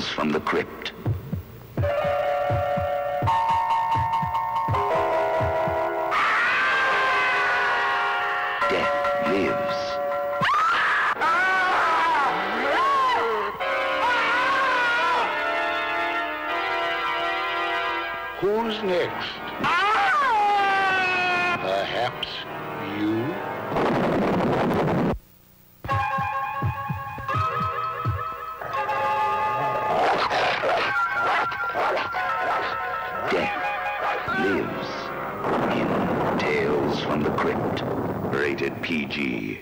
from the crypt. Death lives. Who's next? Ah! Perhaps lives in Tales from the Crypt. Rated PG.